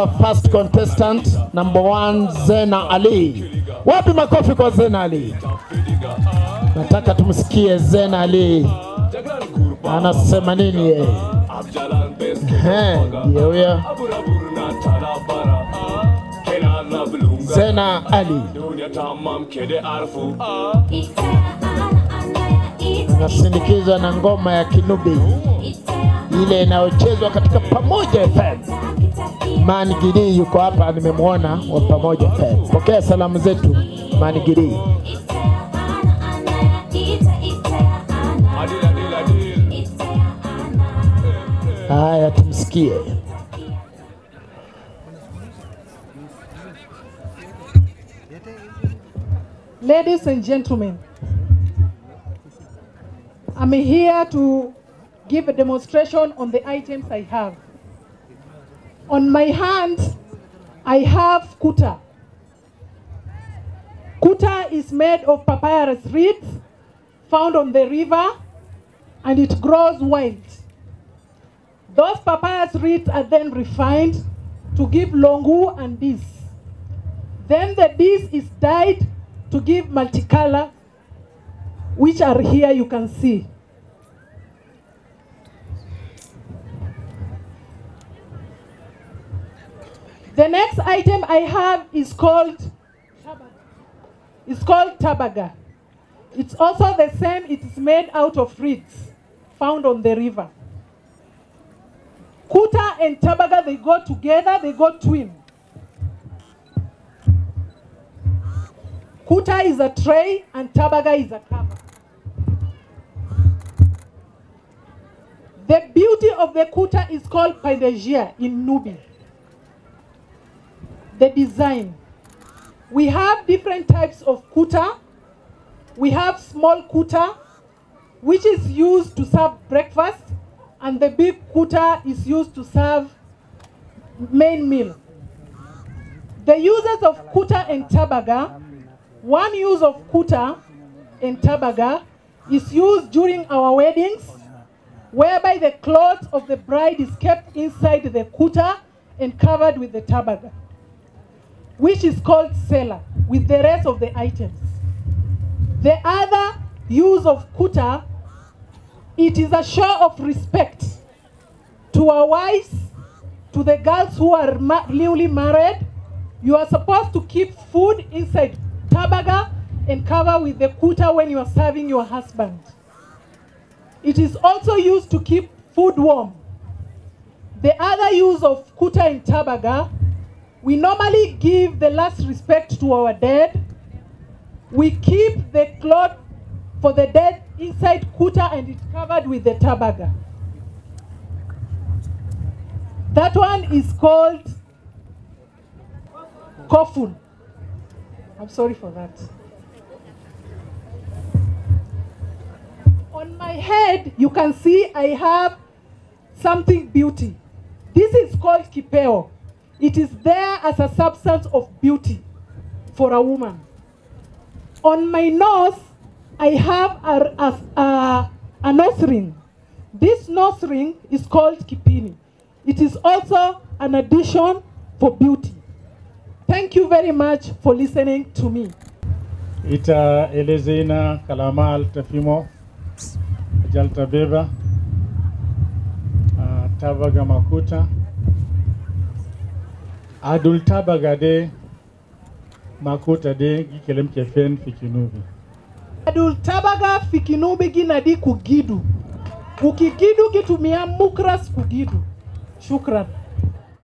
our first contestant number one Zena Ali. Wapi makofi kwa Zena Ali? Nataka tumsikie Zena Ali anasema nini yeye. Zena Ali anasindikizwa na ngoma ya Kinubi ile inayochezwa katika Pamoja FM. Mani Gidi yuko hapa, nimemwona wa Pamoja. Pokea salamu zetu Mani Gidi. Haya, tumsikie. Ladies and gentlemen, I'm here to give a demonstration on the items I have. On my hand, I have kuta. Kuta is made of papyrus reeds found on the river and it grows wild. Those papyrus reeds are then refined to give longu and dis. Then the dis is dyed to give multicolor, which are here you can see. The next item I have is called it's called tabaga. It's also the same, it is made out of reeds found on the river. Kuta and tabaga, they go together, they go twin. Kuta is a tray and tabaga is a cover. The beauty of the kuta is called paidegia in Nubi. The design. We have different types of kuta. We have small kuta, which is used to serve breakfast, and the big kuta is used to serve main meal. The uses of kuta and tabaga, one use of kuta and tabaga is used during our weddings, whereby the clothes of the bride is kept inside the kuta and covered with the tabaga, which is called seller, with the rest of the items. The other use of kuta, it is a show of respect to our wives, to the girls who are ma- newly married. You are supposed to keep food inside tabaga and cover with the kuta when you are serving your husband. It is also used to keep food warm. The other use of kuta in tabaga, we normally give the last respect to our dead. We keep the cloth for the dead inside kuta and it's covered with the tabaga. That one is called kofun. I'm sorry for that. On my head, you can see I have something beauty. This is called kipeo. It is there as a substance of beauty for a woman. On my nose, I have a, a, a, a nose ring. This nose ring is called kipini. It is also an addition for beauty. Thank you very much for listening to me. Ita elezina kalama altafimo jaltabeba uh, tabaga makuta adulta bagade makota de gi kelem ke fen fikinubi adultabaga fikinubi gi nadi kugidu. Ukigidu gitumia mukras kugidu. Shukrani